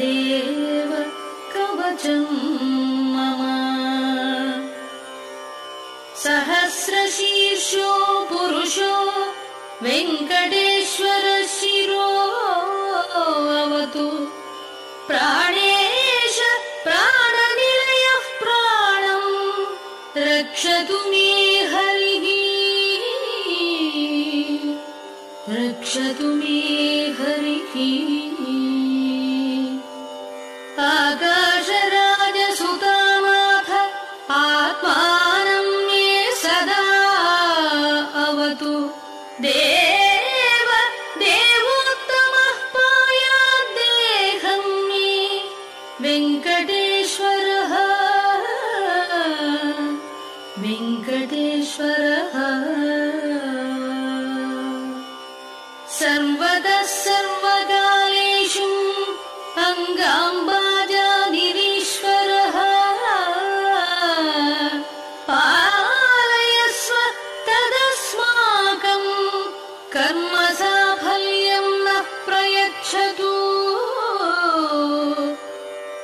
ेव कवचम् मम। सहस्रशीर्षो पुरुषो वेङ्कटेश्वरशिरोतु प्राणेश प्राणनिलयः प्राणम् रक्षतु मे हरिः। रक्षतु मे हरिः। देव देवोत्तमः पायाद्देहं मे वेङ्कटेश्वरः वेङ्कटेश्वरः सर्वतः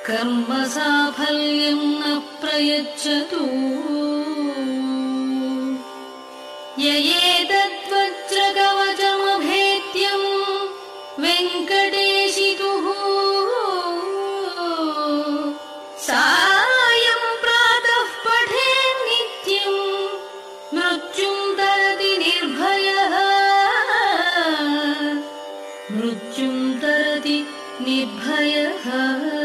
कर्म साफल्यं न प्रयच्छतु। य एतद् विभयः।